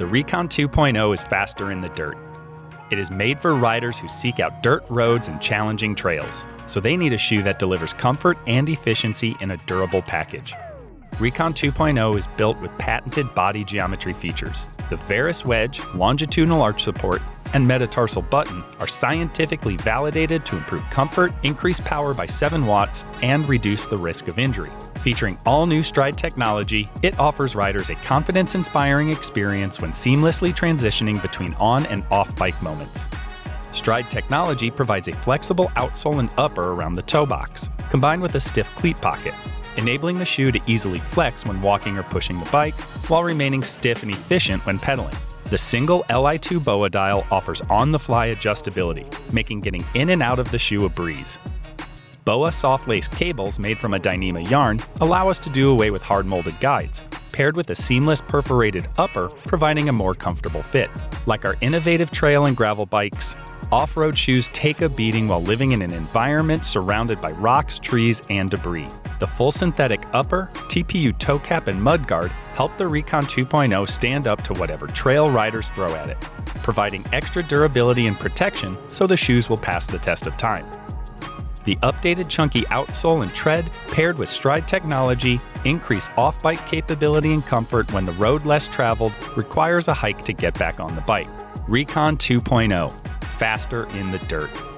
The Recon 2.0 is faster in the dirt. It is made for riders who seek out dirt roads and challenging trails, so they need a shoe that delivers comfort and efficiency in a durable package. Recon 2.0 is built with patented body geometry features. The Varus wedge, longitudinal arch support, and metatarsal button are scientifically validated to improve comfort, increase power by 7 watts, and reduce the risk of injury. Featuring all new Stride technology, it offers riders a confidence inspiring experience when seamlessly transitioning between on and off bike moments. Stride technology provides a flexible outsole and upper around the toe box, combined with a stiff cleat pocket, enabling the shoe to easily flex when walking or pushing the bike, while remaining stiff and efficient when pedaling. The single Li2 BOA dial offers on the fly adjustability, making getting in and out of the shoe a breeze. BOA soft lace cables made from a Dyneema yarn allow us to do away with hard molded guides, paired with a seamless perforated upper, providing a more comfortable fit. Like our innovative trail and gravel bikes, off road shoes take a beating while living in an environment surrounded by rocks, trees, and debris. The full synthetic upper, TPU toe cap, and mudguard help the Recon 2.0 stand up to whatever trail riders throw at it, providing extra durability and protection so the shoes will pass the test of time. The updated chunky outsole and tread, paired with stride technology, increase off bike capability and comfort when the road less traveled requires a hike to get back on the bike. Recon 2.0 faster in the dirt.